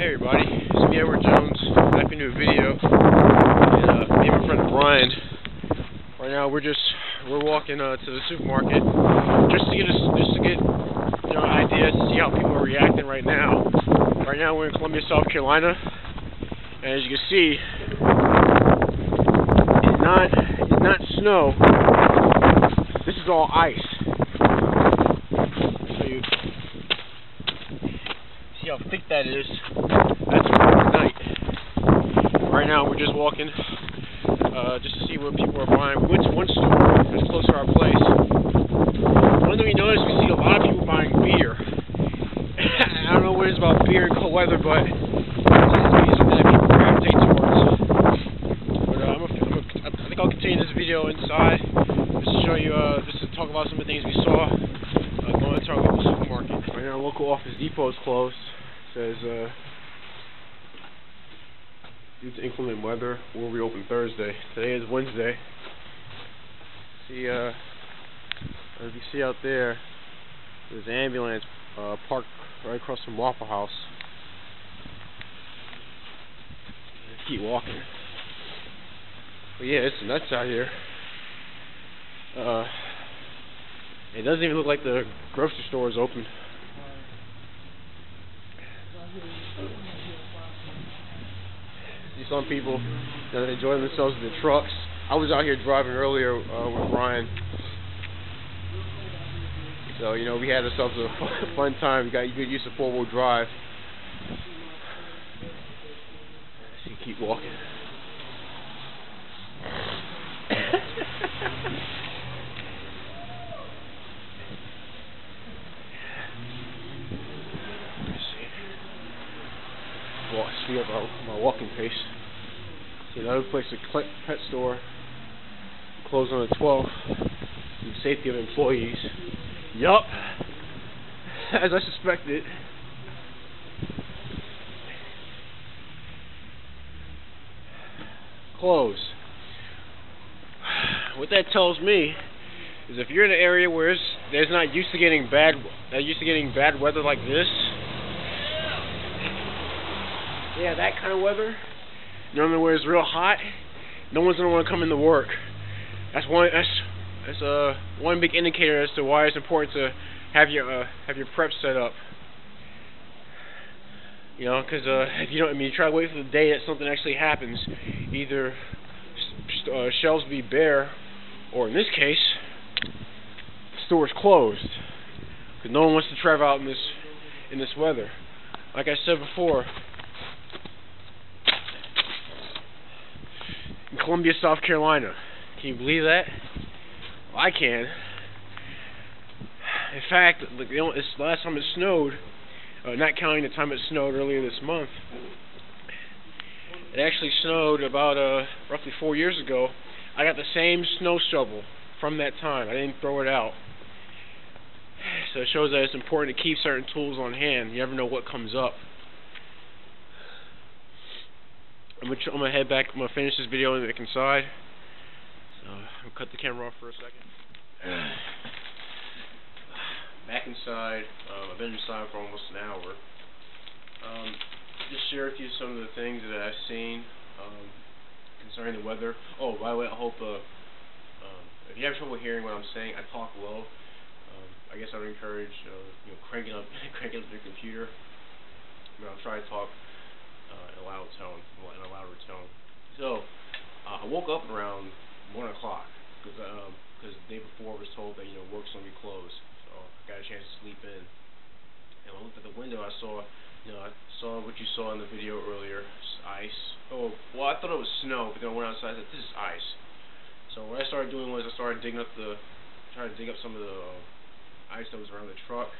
Hey everybody, it's me Edward Jones, back into a video, and uh, me and my friend Brian, right now we're just, we're walking uh, to the supermarket, just to get a, just to get, you know, an idea to see how people are reacting right now. Right now we're in Columbia, South Carolina, and as you can see, it's not, it's not snow, this is all ice. So you thick that is. That's night. Right now we're just walking uh, just to see what people are buying. We went to one store that's close to our place. One thing we noticed, we see a lot of people buying beer. I don't know what it is about beer and cold weather, but uh, I think I'll continue this video inside just to show you, uh, just to talk about some of the things we saw uh, going to our local supermarket. Right now, our local Office Depot is closed. Says, uh, due to inclement weather, we'll reopen Thursday. Today is Wednesday. See, uh, as you see out there, there's an ambulance uh, parked right across from Waffle House. Keep walking. But yeah, it's nuts out here. Uh, it doesn't even look like the grocery store is open. See some people that enjoying themselves in the trucks. I was out here driving earlier uh, with Ryan. So, you know, we had ourselves a fun time. We got good use of four wheel drive. You keep walking. walk, speed up my, my walking pace. See another place, a pet store, closed on the 12th, for the safety of employees. Yup, as I suspected. Closed. What that tells me is if you're in an area where it's, there's not used to getting bad, not used to getting bad weather like this, yeah, that kind of weather, normally where it's real hot, no one's gonna want to come into work. That's one. That's that's uh one big indicator as to why it's important to have your uh, have your prep set up. You know, because uh, if you don't, I mean, you try to wait for the day that something actually happens. Either uh, shelves be bare, or in this case, the stores closed, because no one wants to travel out in this in this weather. Like I said before, Columbia, South Carolina. Can you believe that? Well, I can. In fact, the, last time it snowed, uh, not counting the time it snowed earlier this month, it actually snowed about uh, roughly four years ago. I got the same snow shovel from that time. I didn't throw it out. So it shows that it's important to keep certain tools on hand. You never know what comes up. I'm gonna, I'm gonna head back. I'm gonna finish this video and back inside. So I'll cut the camera off for a second. back inside. Um, I've been inside for almost an hour. Um, just share with you some of the things that I've seen um, concerning the weather. Oh, by the way, I hope uh, um, if you have trouble hearing what I'm saying, I talk low. Um, I guess I would encourage uh, you know cranking up cranking up your computer. I I'll try to talk uh, in a loud tone, in a louder tone. So uh, I woke up around one o'clock because um, cause the day before I was told that you know work's gonna be closed, so I got a chance to sleep in. And when I looked at the window, I saw you know I saw what you saw in the video earlier, ice. Oh, well I thought it was snow, but then I went outside and said this is ice. So what I started doing was I started digging up the, trying to dig up some of the uh, ice that was around the truck,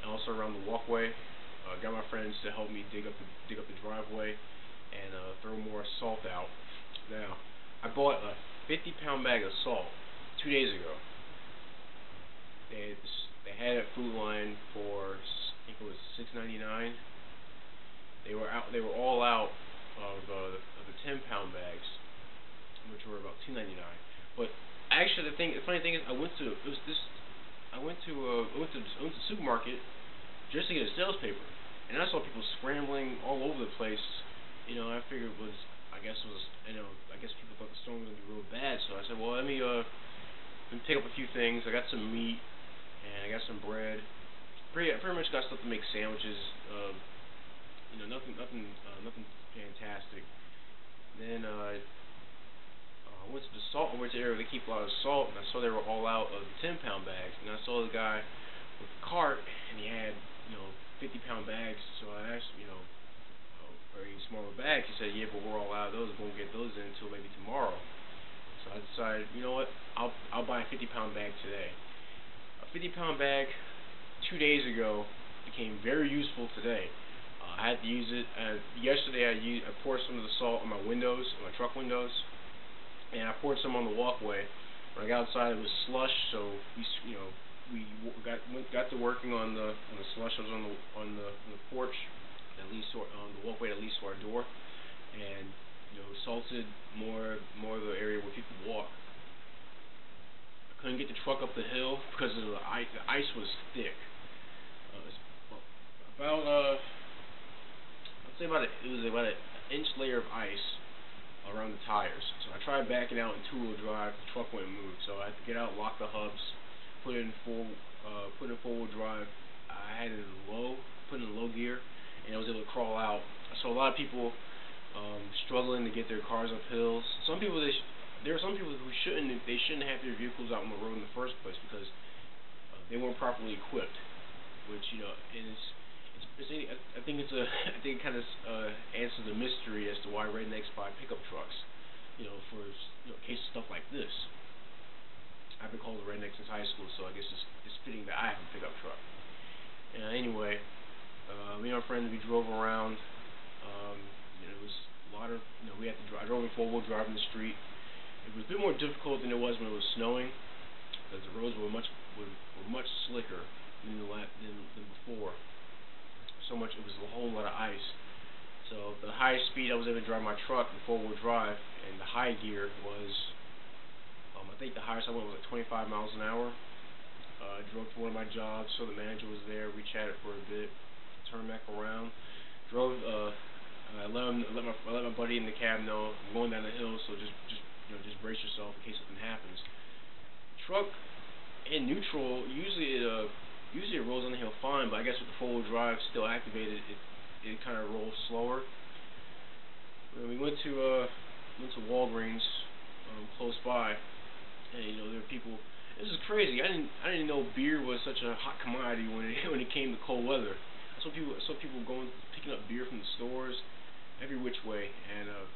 and also around the walkway. Uh, got my friends to help me dig up the dig up the driveway and uh, throw more salt out. Now, I bought a 50 pound bag of salt two days ago. They they had it Food Lion for I think it was 6.99. They were out. They were all out of, uh, of the 10 pound bags, which were about 2.99. But actually, the thing, the funny thing is, I went to it was this. I went to uh, I went to I went to the supermarket just to get a sales paper. and I saw people scrambling all over the place. You know, I figured it was, I guess it was, you know, I guess people thought the storm was gonna be real bad. So I said, well, let me uh, let me take up a few things. I got some meat, and I got some bread. Pretty, I pretty much got stuff to make sandwiches. Uh, you know, nothing, nothing, uh, nothing fantastic. Then uh, uh, I went to the salt, I went to the area where they keep a lot of salt, and I saw they were all out of the 10 pound bags. And I saw the guy with the cart, and he had, you know, 50 pound bags. So I asked, you know, very smaller bags. He said, yeah, but we're all out of those. We won't get those in until maybe tomorrow. So I decided, you know what, I'll I'll buy a 50 pound bag today. A 50 pound bag two days ago became very useful today. Uh, I had to use it. Uh, yesterday, I used I poured some of the salt on my windows, on my truck windows, and I poured some on the walkway. When I got outside, it was slush, so you know, we got went, got to working on the on the slush on the on the on the porch that leads to on the walkway that leads to our door, and you know, salted more more of the area where people walk. I couldn't get the truck up the hill because of the ice. The ice was thick. Uh, about uh say about a, it was about an inch layer of ice around the tires. So I tried backing out in two-wheel drive. The truck wouldn't move, so I had to get out, lock the hubs, put in full, uh, put in four-wheel drive. I had it in low, put in low gear, and I was able to crawl out. So a lot of people um, struggling to get their cars up hills. Some people they there are some people who shouldn't they shouldn't have their vehicles out on the road in the first place because uh, they weren't properly equipped. Which you know is it's, I think it's a, I think it kind of uh, answers the mystery as to why rednecks buy pickup trucks. You know, for you know, cases stuff like this. I've been called a redneck since high school, so I guess it's, it's fitting that I have a pickup truck. Uh, anyway, uh, me and our friends, we drove around. Um, you know, it was a lot of, you know, we had to drive. Drove in four-wheel drive in the street. It was a bit more difficult than it was when it was snowing, because the roads were much were, were much slicker than the than, than before so much, it was a whole lot of ice. So the highest speed I was able to drive my truck, the four-wheel drive, and the high gear was, I think the highest I went was like 25 miles an hour. Uh, drove to one of my jobs, so the manager was there. We chatted for a bit, turned back around, drove. Uh, I let him, let my, I let my buddy in the cab know I'm going down the hill, so just, just, you know, just brace yourself in case something happens. Truck in neutral, usually it, uh, Usually it rolls on the hill fine, but I guess with the four-wheel drive still activated, it it kind of rolls slower. We went to uh went to Walgreens um, close by, and you know there were people. This is crazy. I didn't I didn't know beer was such a hot commodity when it when it came to cold weather. I saw people I saw people going picking up beer from the stores, every which way, and uh,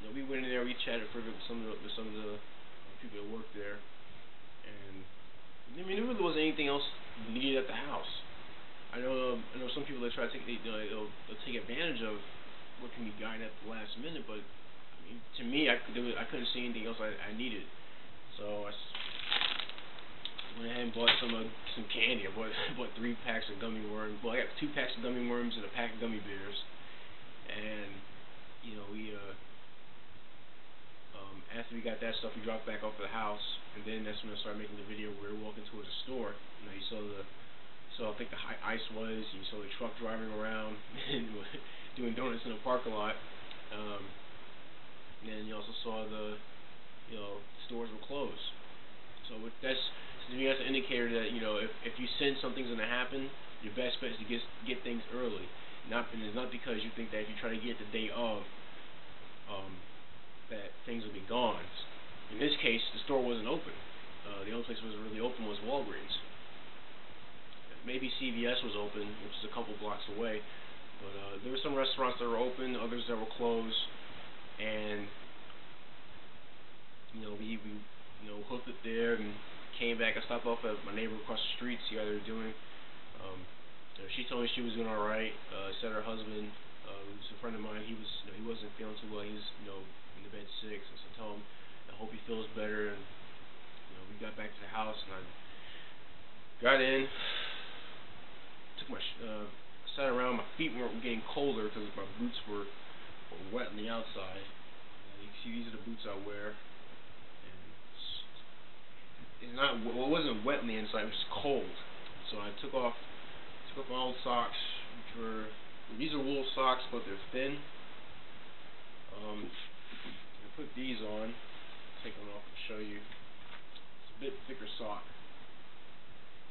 you know we went in there. We chatted for with some of the with some of the people that worked there, and I mean there really wasn't anything else needed at the house. I know um, I know some people that try to take they, they'll, they'll take advantage of what can be gotten at the last minute, but I mean to me I there was, I couldn't see anything else I, I needed, so I went ahead and bought some uh, some candy. I bought bought three packs of gummy worms. Well, I got two packs of gummy worms and a pack of gummy bears, and you know we uh um, after we got that stuff, we dropped back off to the house, and then that's when I started making the video where we were walking towards the store. You know, you saw the, so I think the high ice was, you saw the truck driving around and doing donuts in the parking lot. Um, and then you also saw the, you know, stores were closed. So that's to me that's an indicator that you know if if you sense something's gonna happen, your best bet is to get get things early. Not and it's not because you think that if you try to get the day of, um, that things would be gone. In this case, the store wasn't open. Uh, the only place that was really open was Walgreens. Maybe CVS was open, which is a couple blocks away, but uh, there were some restaurants that were open, others that were closed, and you know we we you know hooked it there and came back. I stopped off at my neighbor across the street, see how they were doing. Um, you know, she told me she was doing all right. Uh, said her husband, uh, who's a friend of mine, he was you know, he wasn't feeling too well. He was you know in the bed sick. So I told him, I hope he feels better. And you know, we got back to the house and I got in, took my uh, sat around. My feet weren't getting colder because my boots were, were wet on the outside. Uh, you can see these are the boots I wear. It's not well, it wasn't wet on the inside. It was just cold. So I took off took off my old socks, which were These are wool socks, but they're thin. Um, I put these on. Take them off and show you. It's a bit thicker sock.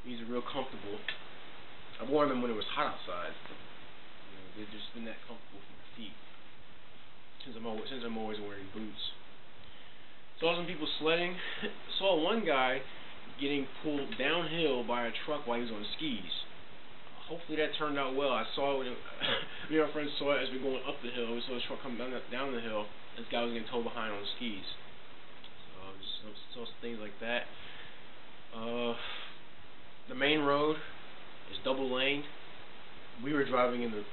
These are real comfortable. I wore them when it was hot outside. You know, they've just been that comfortable for my feet since I'm always since I'm always wearing boots. Saw some people sledding. Saw one guy getting pulled downhill by a truck while he was on skis. Hopefully that turned out well. I saw it me and my friends saw it as we were going up the hill. We saw the truck coming down the, down the hill. This guy was getting towed behind on skis. So just saw some things like that. Uh, the main road is double laned. We were driving in the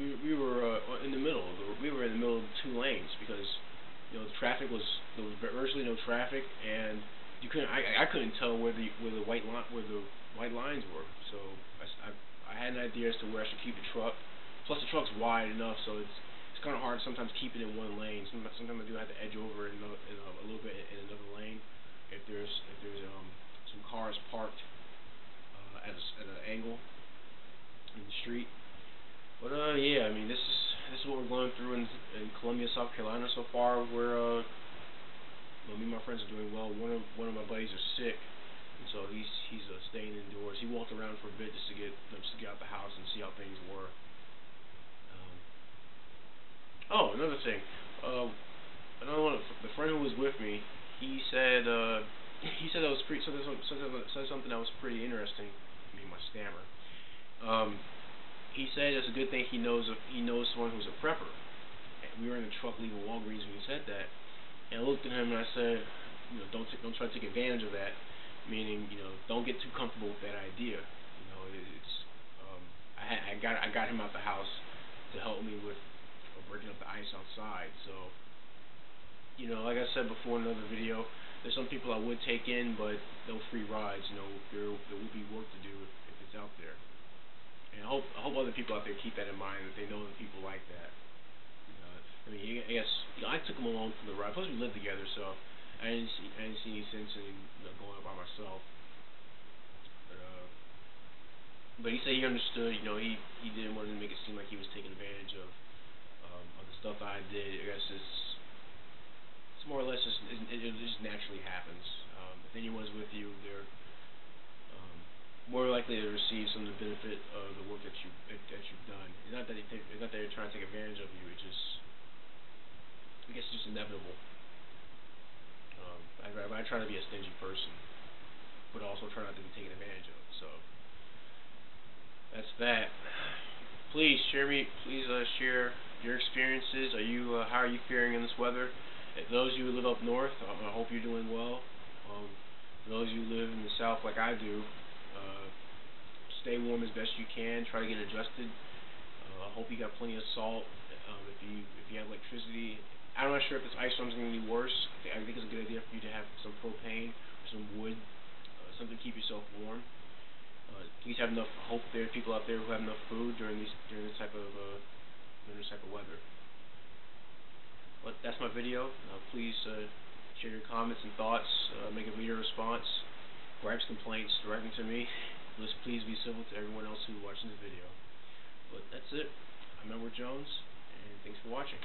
we we were uh, in the middle. We were in the middle of two lanes because you know the traffic was there was virtually no traffic and you couldn't I I couldn't tell where the where the white line where the white lines were. So I, I I had an idea as to where I should keep the truck. Plus the truck's wide enough so it's it's kind of hard sometimes keeping it in one lane. Sometimes, sometimes I do have to edge over in, a, in a, a little bit in another lane if there's if there's um some cars parked uh, at a, at an angle in the street. But uh, yeah, I mean, is is what we're going through in in Columbia, South Carolina so far. We're uh, well, me and my friends are doing well. One of one of my buddies are sick, and so he's he's uh, staying indoors. He walked around for a bit just to get just to get out the house and see how things were. Um, oh, another thing. Uh, another one. The friend who was with me, he said uh, he said that was pretty. So said something that was pretty interesting. I mean, my stammer. Um, he said it's a good thing he knows of, he knows someone who's a prepper. And we were in the truck leaving Walgreens when he said that, and I looked at him and I said, you know, don't don't try to take advantage of that. Meaning, you know, don't get too comfortable with that idea. You know, it's um, I had, I got I got him out the house to help me with uh, breaking up the ice outside. So, you know, like I said before in another video, there's some people I would take in, but no free rides. You know, there there will be work to do if, if it's out there. And I hope hope other people out there keep that in mind that they know that people like that. You know, I mean, I guess you know, I took him along for the ride. Plus, we lived together, so I didn't see I didn't see any sense in you know, going out by myself. But uh, but he said he understood. You know, he he didn't want to make it seem like he was taking advantage of um, of the stuff I did. I guess it's it's more or less just it, it just naturally happens. Um, if anyone's with you, they're more likely to receive some of the benefit of the work that you that you've done. It's not that they take, it's not that they're trying to take advantage of you. It's just I guess it's just inevitable. Um, I, I, I try to be a stingy person, but also try not to be taken advantage of. So that's that. Please share me. Please uh, share your experiences. Are you uh, how are you faring in this weather? If those of you who live up north, I hope you're doing well. Um, those of you who live in the south like I do, uh, stay warm as best you can. Try to get adjusted. Uh, I hope you got plenty of salt. Um, if you if you have electricity, I'm not sure if this ice storm is going to be worse. I think it's a good idea for you to have some propane or some wood, uh, something to keep yourself warm. Uh, at least have enough hope there people out there who have enough food during these during this type of uh, during this type of weather. But that's my video. Uh, please uh, share your comments and thoughts. Uh, make a video response gripes, complaints, direct them to me. Let's please be civil to everyone else who's watching this video. But that's it. I'm Edward Jones, and thanks for watching.